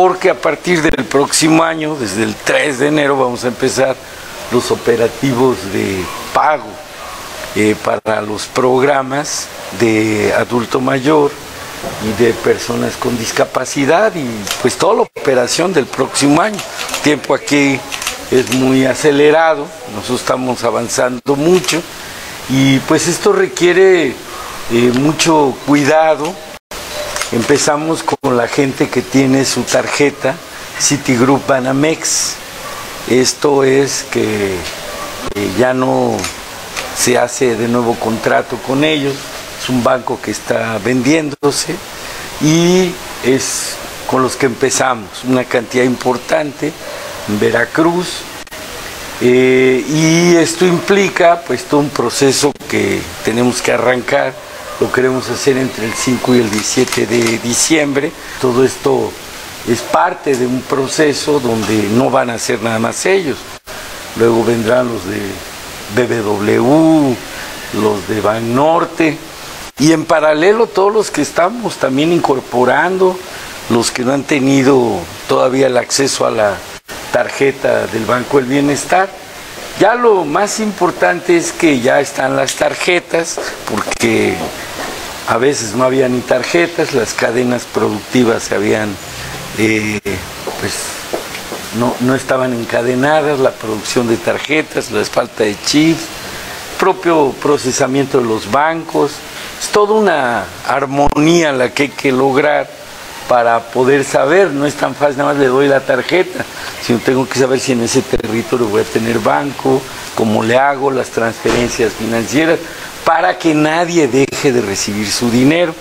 porque a partir del próximo año, desde el 3 de enero, vamos a empezar los operativos de pago eh, para los programas de adulto mayor y de personas con discapacidad y pues toda la operación del próximo año. El tiempo aquí es muy acelerado, nosotros estamos avanzando mucho y pues esto requiere eh, mucho cuidado. Empezamos con la gente que tiene su tarjeta Citigroup Banamex. Esto es que eh, ya no se hace de nuevo contrato con ellos, es un banco que está vendiéndose y es con los que empezamos, una cantidad importante en Veracruz. Eh, y esto implica pues todo un proceso que tenemos que arrancar, lo queremos hacer entre el 5 y el 17 de diciembre. Todo esto es parte de un proceso donde no van a ser nada más ellos. Luego vendrán los de BBW, los de Norte y en paralelo todos los que estamos también incorporando, los que no han tenido todavía el acceso a la tarjeta del Banco del Bienestar. Ya lo más importante es que ya están las tarjetas, porque a veces no había ni tarjetas, las cadenas productivas se habían, eh, pues, no, no estaban encadenadas, la producción de tarjetas, la falta de chips, propio procesamiento de los bancos, es toda una armonía la que hay que lograr para poder saber, no es tan fácil, nada más le doy la tarjeta, sino tengo que saber si en ese territorio voy a tener banco, cómo le hago las transferencias financieras, para que nadie deje de recibir su dinero.